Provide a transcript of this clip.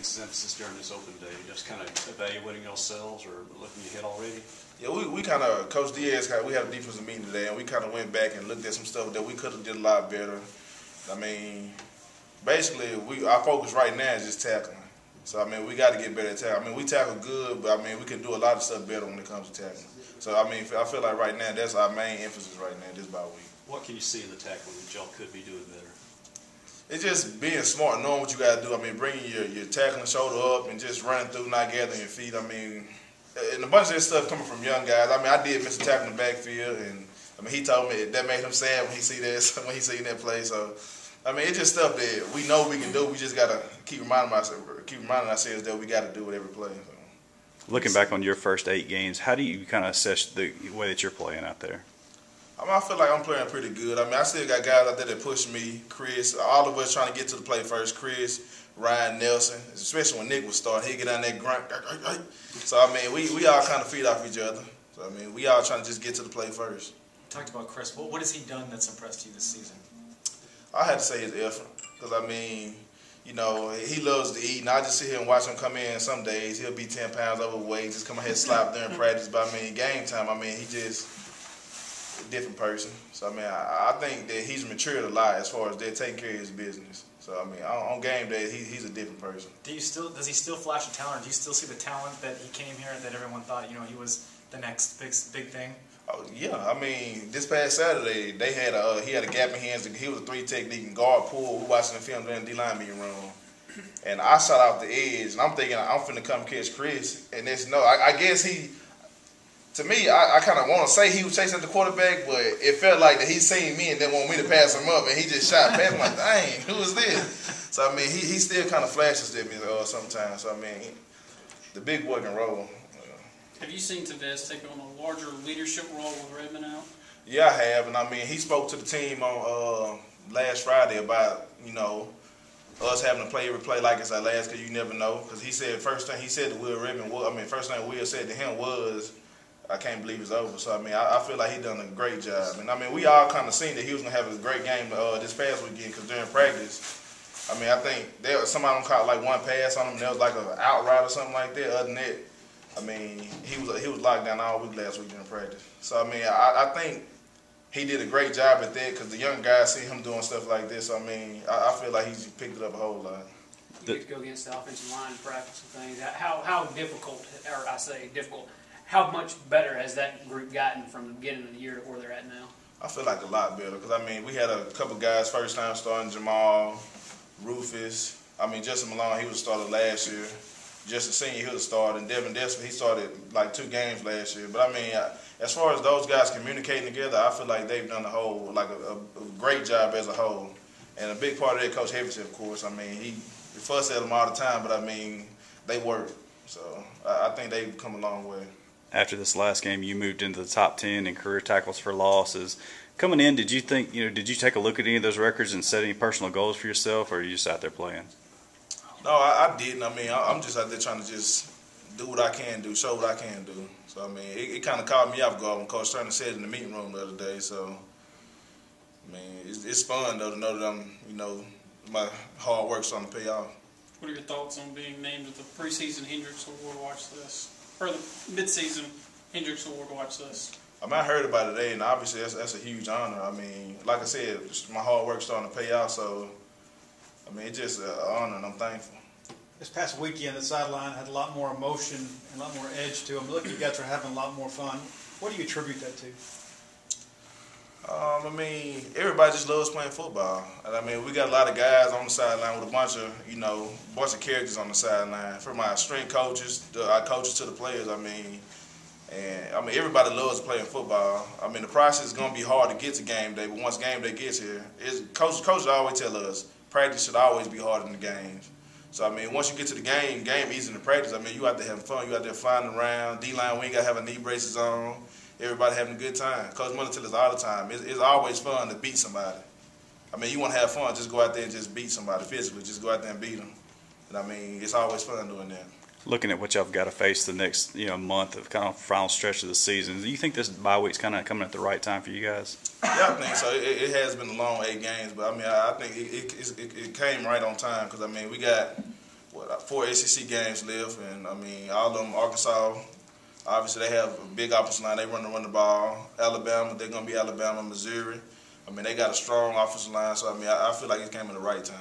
during this open day? Just kind of evaluating yourselves or looking ahead already? Yeah, we, we kind of Coach Diaz. We had a defensive meeting today, and we kind of went back and looked at some stuff that we could have did a lot better. I mean, basically, we our focus right now is just tackling. So I mean, we got to get better at tackling. I mean, we tackle good, but I mean, we can do a lot of stuff better when it comes to tackling. So I mean, I feel like right now that's our main emphasis right now this bye week. What can you see in the tackling that y'all could be doing better? It's just being smart, knowing what you got to do. I mean, bringing your, your tackling shoulder up and just running through, not gathering your feet. I mean, and a bunch of this stuff coming from young guys. I mean, I did miss a tackle in the backfield, and I mean, he told me that made him sad when he see this when he seen that play. So, I mean, it's just stuff that we know we can do. We just gotta keep reminding ourselves, keep reminding ourselves that we got to do it every play. So. Looking back on your first eight games, how do you kind of assess the way that you're playing out there? I, mean, I feel like I'm playing pretty good. I mean, I still got guys out there that push me. Chris, all of us trying to get to the play first. Chris, Ryan Nelson, especially when Nick was starting, he get on that grunt. So I mean, we, we all kind of feed off each other. So I mean, we all trying to just get to the play first. talked about Chris. What, what has he done that's impressed you this season? I had to say his effort because I mean, you know, he loves to eat, and I just sit here and watch him come in. Some days he'll be ten pounds overweight, just come ahead slap during practice. But I mean, game time, I mean, he just different person. So I mean, I, I think that he's matured a lot as far as they're taking care of his business. So I mean, on, on game day, he, he's a different person. Do you still does he still flash a talent? Or do you still see the talent that he came here that everyone thought you know he was the next big big thing? Oh yeah, I mean, this past Saturday they had a uh, he had a gap in hands. He was a three technique and guard pull. We watching the film during the D line meeting room, and I shot out the edge, and I'm thinking I'm finna come catch Chris, and there's no. I, I guess he to me, I, I kind of want to say he was chasing the quarterback, but it felt like that he seen me and didn't want me to pass him up, and he just shot past. I'm like, dang, who is this? So I mean, he, he still kind of flashes at me uh, sometimes. So I mean, he, the big boy can roll. Have you seen Taveze take on a larger leadership role with Redmond out? Yeah, I have, and I mean, he spoke to the team on uh, last Friday about you know us having to play every play like it's our last, because you never know. Because he said first thing he said to Will Redmond, I mean, first thing Will said to him was I can't believe it's over. So I mean, I, I feel like he done a great job. And I mean, we all kind of seen that he was gonna have a great game uh, this past weekend because during practice, I mean, I think there somebody them caught like one pass on him. There was like an out route or something like that. Other than that, I mean, he was he was locked down all week last week during practice. So I mean, I, I think he did a great job at that because the young guys see him doing stuff like this. So, I mean, I, I feel like he's picked it up a whole lot. You get to go against the offensive line practice and things. How how difficult, or I say difficult, how much better has that group gotten from the beginning of the year to where they're at now? I feel like a lot better because I mean we had a couple guys first time starting Jamal, Rufus. I mean Justin Malone he was started last year. Justin Senior he was started, and Devin Desper he started like two games last year. But I mean as far as those guys communicating together, I feel like they've done a whole like a, a great job as a whole. And a big part of that, Coach Havison, of course. I mean he fuss at them all the time, but I mean they work. So I, I think they've come a long way after this last game, you moved into the top 10 in career tackles for losses. Coming in, did you think, you know, did you take a look at any of those records and set any personal goals for yourself, or are you just out there playing? No, I, I didn't. I mean, I, am just out there trying to just do what I can do, show what I can do. So, I mean, it, it kind of caught me off guard when Coach Turner said in the meeting room the other day. So, I mean, it's, it's fun, though, to know that I'm, you know, my hard work's starting to pay off. What are your thoughts on being named at the preseason Hendricks Award? Watch this or the midseason Hendricks Award watch list? I mean, I heard about it today, and obviously that's, that's a huge honor. I mean, like I said, my hard work starting to pay off, so I mean, it's just an honor, and I'm thankful. This past weekend, the sideline had a lot more emotion and a lot more edge to them. Look, you guys are having a lot more fun. What do you attribute that to? Um, I mean, everybody just loves playing football. I mean, we got a lot of guys on the sideline with a bunch of, you know, bunch of characters on the sideline. From our strength coaches, the, our coaches to the players. I mean, and I mean, everybody loves playing football. I mean, the process is going to be hard to get to game day, but once game day gets here, it's, coaches, coaches always tell us practice should always be harder than the games. So I mean, once you get to the game, game easy to practice. I mean, you out there having fun. You out there flying around. D line, we ain't got to have a knee braces on everybody having a good time. Coach Miller tells us all the time, it's, it's, always fun to beat somebody. I mean, you want to have fun, just go out there and just beat somebody physically. Just go out there and beat them. And I mean, it's always fun doing that. Looking at what y'all have got to face the next you know month of kind of final stretch of the season, do you think this bye week's kind of coming at the right time for you guys? Yeah, I think so. It, it has been a long eight games, but I mean, I, I think it, it, it, it came right on time because I mean, we got what four SEC games left, and I mean, all of them, Arkansas, obviously they have a big offensive line. They run to run the ball. Alabama, they're going to be Alabama, Missouri. I mean, they got a strong offensive line, so I mean, I, I feel like it came in the right time.